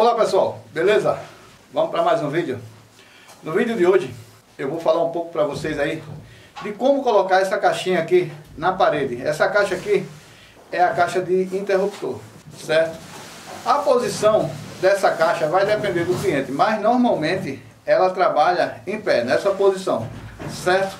Olá pessoal, beleza? Vamos para mais um vídeo. No vídeo de hoje eu vou falar um pouco para vocês aí de como colocar essa caixinha aqui na parede. Essa caixa aqui é a caixa de interruptor, certo? A posição dessa caixa vai depender do cliente, mas normalmente ela trabalha em pé, nessa posição, certo?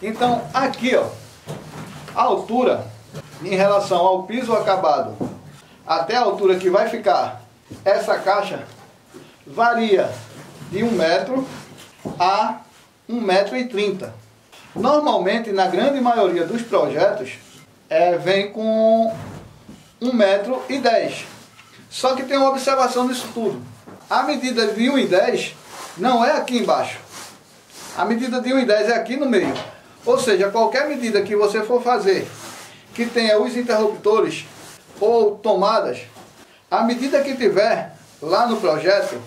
Então aqui ó, a altura em relação ao piso acabado até a altura que vai ficar essa caixa varia de 1 metro a 1 metro e 30. Normalmente, na grande maioria dos projetos, é, vem com 1 metro e 10. Só que tem uma observação nisso tudo. A medida de 1 e 10 não é aqui embaixo. A medida de 1 e 10 é aqui no meio. Ou seja, qualquer medida que você for fazer que tenha os interruptores ou tomadas, à medida que tiver lá no projeto,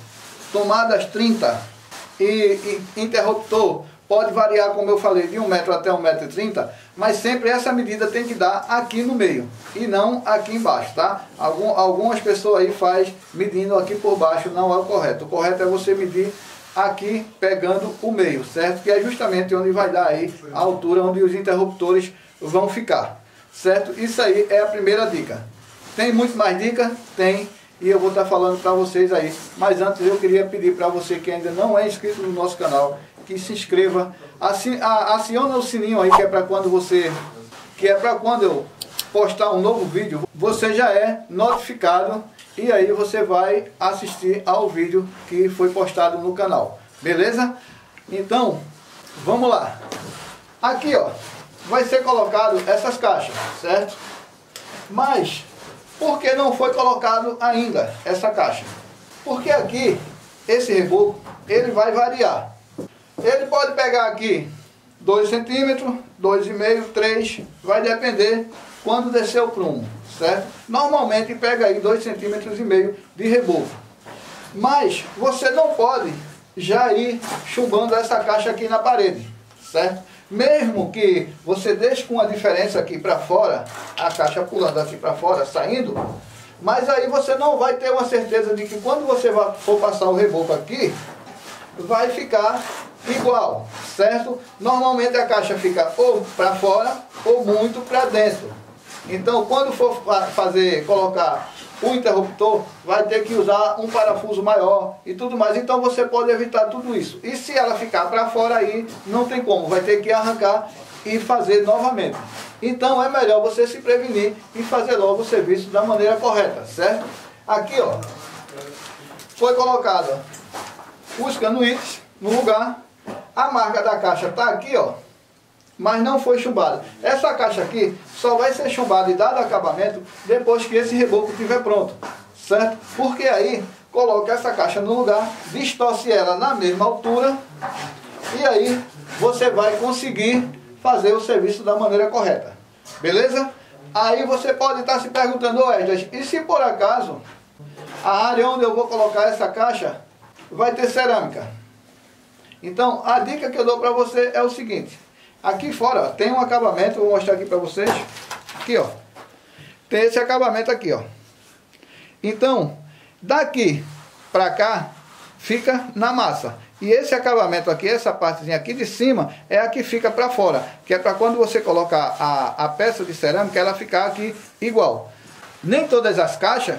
tomadas 30 e, e interruptor pode variar, como eu falei, de 1 metro até 1 metro e 30, mas sempre essa medida tem que dar aqui no meio e não aqui embaixo, tá? Algum, algumas pessoas aí faz medindo aqui por baixo, não é o correto. O correto é você medir aqui pegando o meio, certo? Que é justamente onde vai dar aí a altura onde os interruptores vão ficar, certo? Isso aí é a primeira dica. Tem muito mais dicas? Tem. E eu vou estar falando para vocês aí. Mas antes eu queria pedir para você que ainda não é inscrito no nosso canal, que se inscreva. Assi aciona o sininho aí, que é para quando você... Que é para quando eu postar um novo vídeo, você já é notificado e aí você vai assistir ao vídeo que foi postado no canal. Beleza? Então, vamos lá. Aqui, ó, vai ser colocado essas caixas, certo? Mas por que não foi colocado ainda essa caixa? Porque aqui, esse reboco, ele vai variar. Ele pode pegar aqui 2 centímetros, 2,5, 3, vai depender quando descer o prumo, certo? Normalmente pega aí 2 centímetros e meio de reboco. Mas você não pode já ir chumbando essa caixa aqui na parede, certo? Mesmo que você deixe com a diferença aqui para fora, a caixa pulando aqui para fora, saindo, mas aí você não vai ter uma certeza de que quando você for passar o reboco aqui, vai ficar igual, certo? Normalmente a caixa fica ou para fora ou muito para dentro. Então, quando for fazer, colocar o interruptor, vai ter que usar um parafuso maior e tudo mais. Então, você pode evitar tudo isso. E se ela ficar para fora aí, não tem como. Vai ter que arrancar e fazer novamente. Então, é melhor você se prevenir e fazer logo o serviço da maneira correta, certo? Aqui, ó, foi colocado os canuítes no lugar. A marca da caixa está aqui, ó mas não foi chumbada. Essa caixa aqui só vai ser chumbada e dado acabamento depois que esse reboco estiver pronto, certo? Porque aí coloca essa caixa no lugar, distorce ela na mesma altura e aí você vai conseguir fazer o serviço da maneira correta, beleza? Aí você pode estar se perguntando, Edras, e se por acaso a área onde eu vou colocar essa caixa vai ter cerâmica? Então, a dica que eu dou para você é o seguinte, Aqui fora tem um acabamento, vou mostrar aqui para vocês. Aqui, ó. Tem esse acabamento aqui, ó. Então, daqui para cá fica na massa. E esse acabamento aqui, essa partezinha aqui de cima, é a que fica para fora. Que é para quando você colocar a, a peça de cerâmica, ela ficar aqui igual. Nem todas as caixas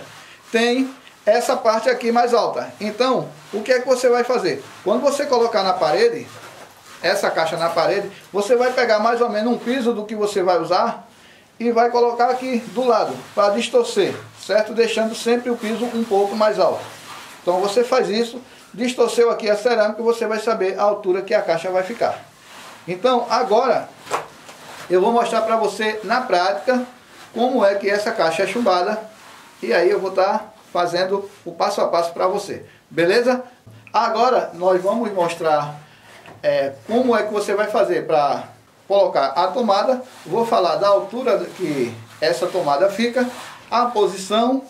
têm essa parte aqui mais alta. Então, o que é que você vai fazer? Quando você colocar na parede, essa caixa na parede, você vai pegar mais ou menos um piso do que você vai usar e vai colocar aqui do lado para distorcer, certo? Deixando sempre o piso um pouco mais alto. Então você faz isso, distorceu aqui a cerâmica você vai saber a altura que a caixa vai ficar. Então agora eu vou mostrar para você na prática como é que essa caixa é chumbada e aí eu vou estar tá fazendo o passo a passo para você, beleza? Agora nós vamos mostrar é, como é que você vai fazer para colocar a tomada. Vou falar da altura que essa tomada fica, a posição,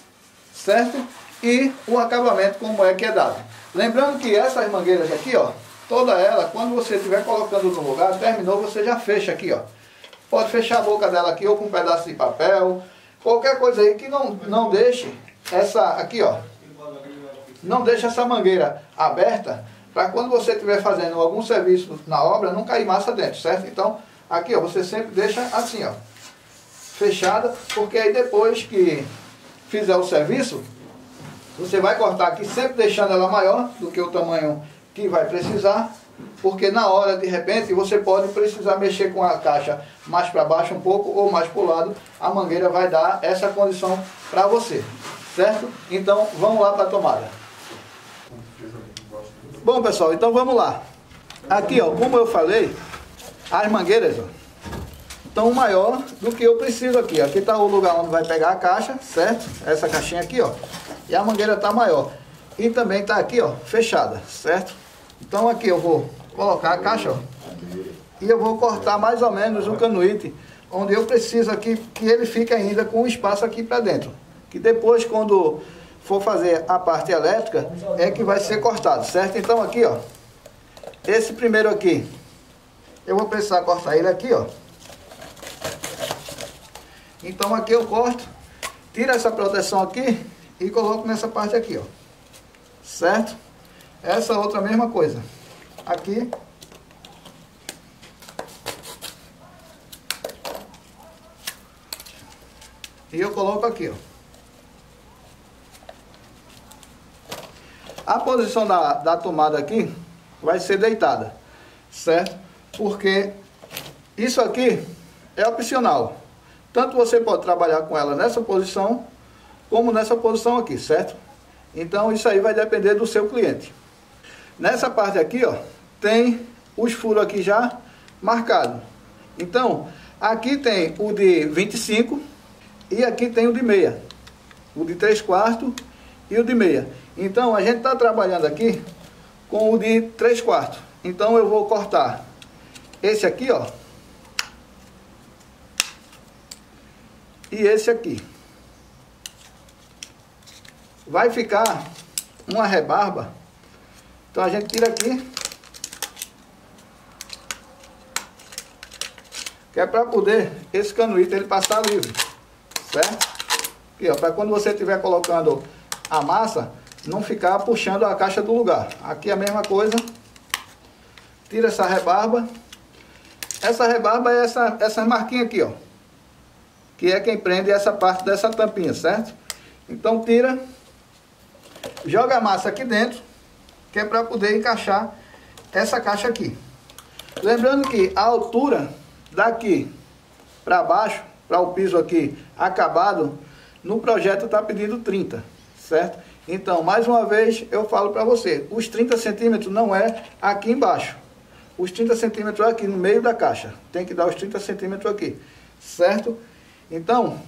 certo? E o acabamento como é que é dado. Lembrando que essas mangueiras aqui, ó, toda ela, quando você estiver colocando no lugar, terminou, você já fecha aqui, ó. Pode fechar a boca dela aqui ou com um pedaço de papel, qualquer coisa aí que não, não deixe essa aqui, ó. não deixe essa mangueira aberta para quando você estiver fazendo algum serviço na obra não cair massa dentro, certo? Então, aqui ó, você sempre deixa assim ó, fechada, porque aí depois que fizer o serviço, você vai cortar aqui sempre deixando ela maior do que o tamanho que vai precisar, porque na hora de repente você pode precisar mexer com a caixa mais para baixo um pouco ou mais para o lado, a mangueira vai dar essa condição para você, certo? Então vamos lá para a tomada. Bom pessoal, então vamos lá. Aqui ó, como eu falei, as mangueiras estão maior do que eu preciso aqui. Aqui está o lugar onde vai pegar a caixa, certo? Essa caixinha aqui ó, e a mangueira está maior. E também está aqui ó, fechada, certo? Então aqui eu vou colocar a caixa, ó, e eu vou cortar mais ou menos o canuíte, onde eu preciso aqui que ele fique ainda com espaço aqui para dentro. Que depois, quando for fazer a parte elétrica, é que vai ser cortado, certo? Então aqui, ó, esse primeiro aqui, eu vou precisar cortar ele aqui, ó. Então aqui eu corto, tiro essa proteção aqui e coloco nessa parte aqui, ó. Certo? Essa outra mesma coisa. Aqui. E eu coloco aqui, ó. A posição da, da tomada aqui vai ser deitada, certo? Porque isso aqui é opcional. Tanto você pode trabalhar com ela nessa posição, como nessa posição aqui, certo? Então isso aí vai depender do seu cliente. Nessa parte aqui, ó, tem os furos aqui já marcados. Então, aqui tem o de 25 e aqui tem o de meia. O de 3 quartos e o de meia. Então, a gente está trabalhando aqui com o de 3 quartos. Então, eu vou cortar esse aqui, ó. E esse aqui. Vai ficar uma rebarba então a gente tira aqui. Que é para poder esse canuíto ele passar livre. Certo? Aqui ó, para quando você estiver colocando a massa, não ficar puxando a caixa do lugar. Aqui a mesma coisa. Tira essa rebarba. Essa rebarba é essa, essa marquinha aqui, ó. Que é quem prende essa parte dessa tampinha, certo? Então tira. Joga a massa aqui dentro que é para poder encaixar essa caixa aqui. Lembrando que a altura daqui para baixo, para o piso aqui acabado, no projeto está pedindo 30, certo? Então, mais uma vez, eu falo para você, os 30 centímetros não é aqui embaixo. Os 30 centímetros é aqui no meio da caixa. Tem que dar os 30 centímetros aqui, certo? Então,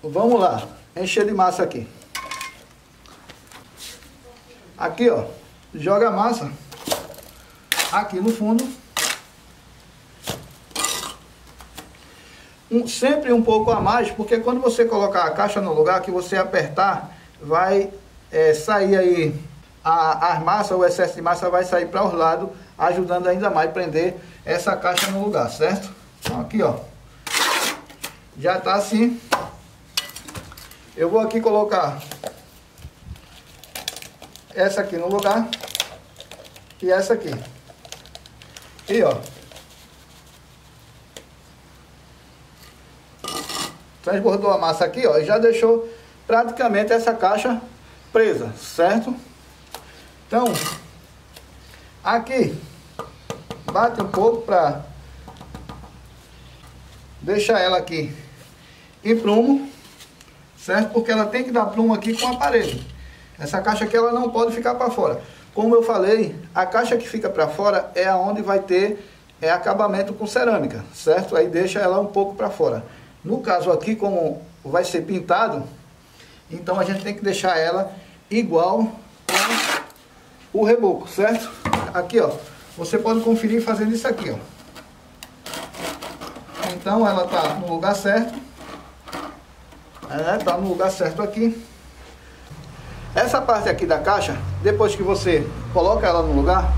vamos lá, encher de massa aqui. Aqui, ó, joga a massa aqui no fundo. Um, sempre um pouco a mais, porque quando você colocar a caixa no lugar que você apertar, vai é, sair aí a, a massa, o excesso de massa vai sair para os lados, ajudando ainda mais a prender essa caixa no lugar, certo? Então aqui ó, já está assim. Eu vou aqui colocar essa aqui no lugar e essa aqui. E ó. Transbordou a massa aqui, ó, e já deixou praticamente essa caixa presa, certo? Então, aqui bate um pouco para deixar ela aqui em prumo, certo? Porque ela tem que dar prumo aqui com o aparelho. Essa caixa aqui ela não pode ficar para fora. Como eu falei, a caixa que fica para fora é aonde vai ter é, acabamento com cerâmica, certo? Aí deixa ela um pouco para fora. No caso aqui, como vai ser pintado, então a gente tem que deixar ela igual o reboco, certo? Aqui, ó, você pode conferir fazendo isso aqui, ó. Então ela tá no lugar certo. É, tá no lugar certo aqui. Essa parte aqui da caixa, depois que você coloca ela no lugar,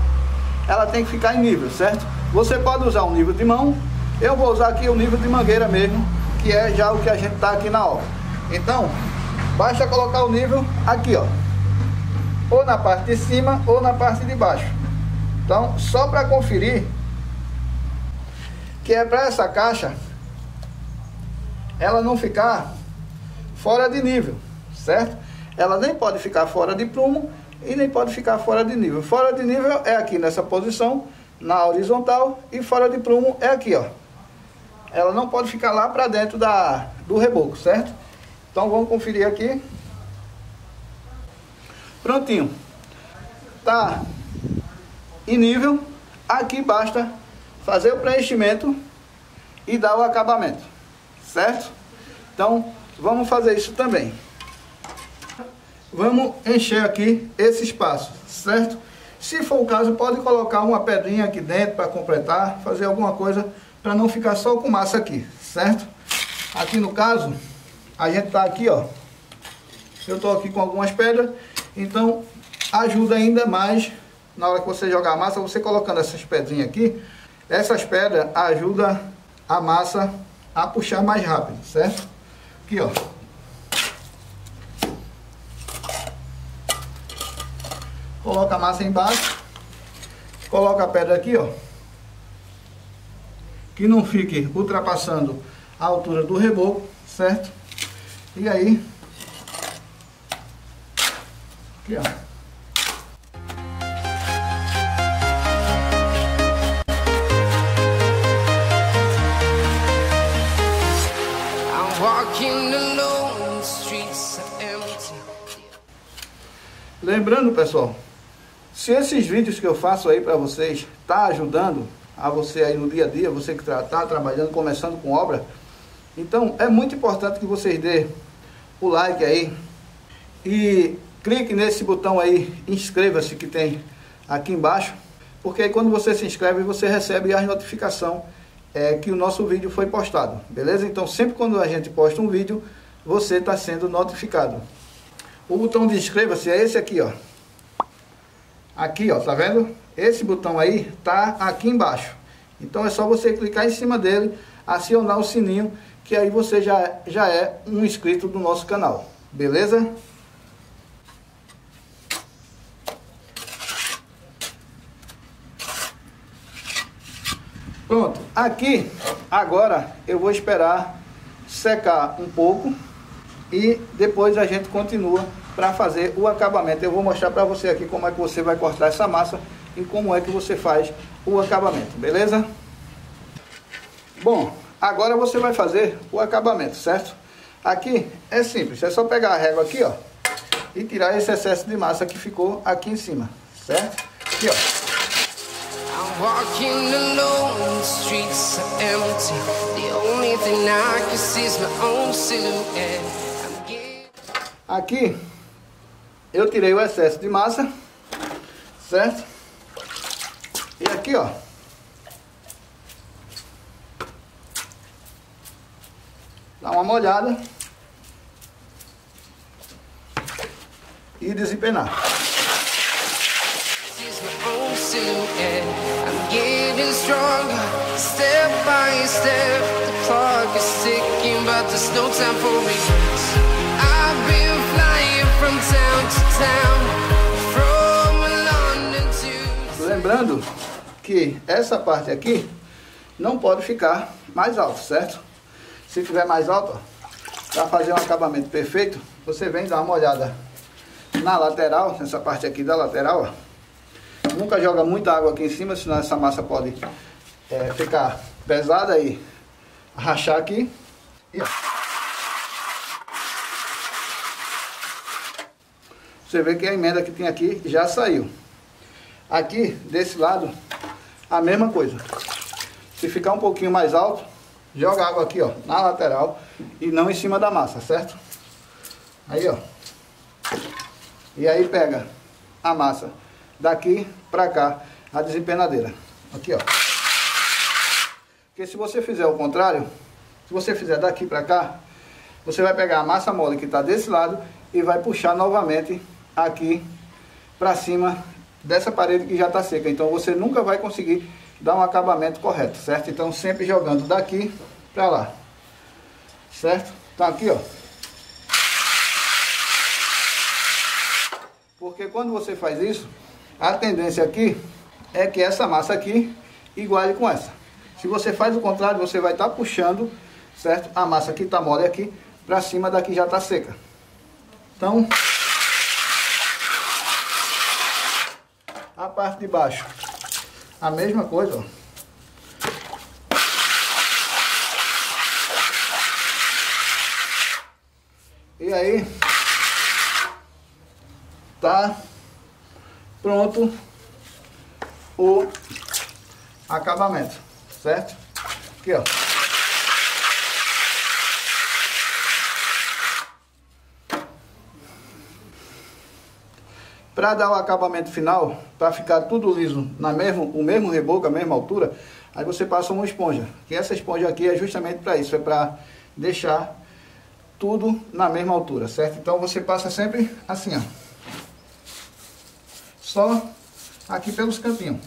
ela tem que ficar em nível, certo? Você pode usar um nível de mão, eu vou usar aqui o nível de mangueira mesmo, que é já o que a gente está aqui na obra. Então, basta colocar o nível aqui, ó. ou na parte de cima ou na parte de baixo. Então, só para conferir que é para essa caixa ela não ficar fora de nível, certo? Ela nem pode ficar fora de prumo e nem pode ficar fora de nível. Fora de nível é aqui nessa posição, na horizontal, e fora de prumo é aqui, ó. Ela não pode ficar lá para dentro da, do reboco, certo? Então vamos conferir aqui. Prontinho. Tá em nível. Aqui basta fazer o preenchimento e dar o acabamento, certo? Então, vamos fazer isso também. Vamos encher aqui esse espaço, certo? Se for o caso, pode colocar uma pedrinha aqui dentro para completar, fazer alguma coisa para não ficar só com massa aqui, certo? Aqui no caso, a gente tá aqui, ó. Eu tô aqui com algumas pedras, então ajuda ainda mais na hora que você jogar a massa, você colocando essas pedrinhas aqui, essas pedras ajudam a massa a puxar mais rápido, certo? Aqui, ó. Coloca a massa embaixo. Coloca a pedra aqui, ó. Que não fique ultrapassando a altura do reboco, certo? E aí... Aqui, ó. Lembrando, pessoal, se esses vídeos que eu faço aí para vocês tá ajudando a você aí no dia a dia, você que está tá trabalhando, começando com obra, então é muito importante que vocês dê o like aí e clique nesse botão aí, inscreva-se que tem aqui embaixo, porque aí quando você se inscreve você recebe a notificação é, que o nosso vídeo foi postado, beleza? Então sempre quando a gente posta um vídeo, você está sendo notificado. O botão de inscreva-se é esse aqui, ó. Aqui, ó, tá vendo? Esse botão aí tá aqui embaixo. Então é só você clicar em cima dele, acionar o sininho, que aí você já, já é um inscrito do nosso canal. Beleza? Pronto, aqui agora eu vou esperar secar um pouco e depois a gente continua para fazer o acabamento. Eu vou mostrar para você aqui como é que você vai cortar essa massa e como é que você faz o acabamento, beleza? Bom, agora você vai fazer o acabamento, certo? Aqui é simples, é só pegar a régua aqui, ó, e tirar esse excesso de massa que ficou aqui em cima, certo? Aqui, ó. Walking alone, the streets are empty. The only thing I can see is my own silhouette. Aqui eu tirei o excesso de massa, certo? E aqui, ó. Dá uma molhada. E desempenar. Lembrando que essa parte aqui não pode ficar mais alto, certo? Se tiver mais alto, para fazer um acabamento perfeito, você vem dar uma olhada na lateral, nessa parte aqui da lateral, ó. Nunca joga muita água aqui em cima, senão essa massa pode é, ficar pesada e rachar aqui. E. Você vê que a emenda que tem aqui já saiu. Aqui, desse lado, a mesma coisa. Se ficar um pouquinho mais alto, joga água aqui, ó, na lateral e não em cima da massa, certo? Aí, ó. E aí pega a massa daqui pra cá, a desempenadeira. Aqui, ó. Porque se você fizer o contrário, se você fizer daqui pra cá, você vai pegar a massa mole que está desse lado e vai puxar novamente aqui para cima dessa parede que já está seca. Então você nunca vai conseguir dar um acabamento correto, certo? Então sempre jogando daqui para lá, certo? Então aqui, ó. Porque quando você faz isso, a tendência aqui é que essa massa aqui iguale com essa. Se você faz o contrário, você vai estar tá puxando, certo? A massa que está mole aqui, para cima daqui já está seca. Então, a parte de baixo, a mesma coisa, ó. E aí, tá pronto o acabamento, certo? Aqui, ó. Para dar o acabamento final, para ficar tudo liso, na mesmo, o mesmo reboco, a mesma altura, aí você passa uma esponja. Que essa esponja aqui é justamente para isso, é para deixar tudo na mesma altura, certo? Então você passa sempre assim, ó. Só aqui pelos cantinhos.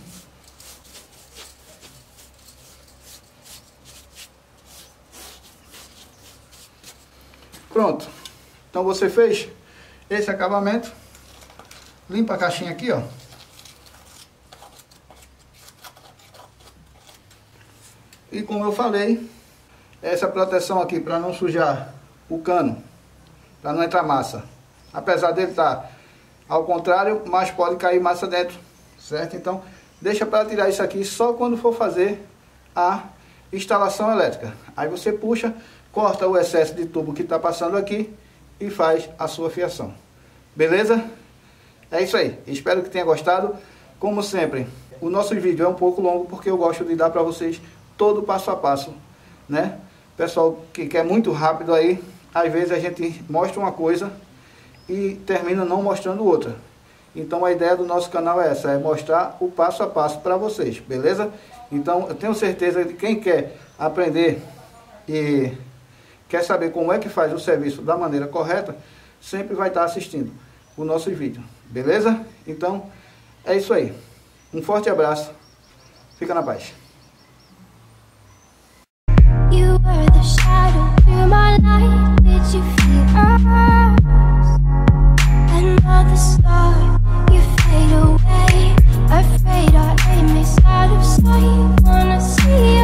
Pronto. Então você fez esse acabamento. Limpa a caixinha aqui, ó. E como eu falei, essa proteção aqui para não sujar o cano, para não entrar massa. Apesar dele estar tá ao contrário, mas pode cair massa dentro, certo? Então, deixa para tirar isso aqui só quando for fazer a instalação elétrica. Aí você puxa, corta o excesso de tubo que está passando aqui e faz a sua fiação. Beleza? É isso aí. Espero que tenha gostado. Como sempre, o nosso vídeo é um pouco longo porque eu gosto de dar para vocês todo passo a passo, né? Pessoal que quer muito rápido aí, às vezes a gente mostra uma coisa e termina não mostrando outra. Então a ideia do nosso canal é essa, é mostrar o passo a passo para vocês, beleza? Então eu tenho certeza que quem quer aprender e quer saber como é que faz o serviço da maneira correta, sempre vai estar assistindo o nosso vídeo, beleza? Então, é isso aí. Um forte abraço. Fica na paz. afraid our aim is out of sight. Wanna see.